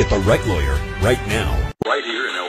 Get the right lawyer right now. Right here.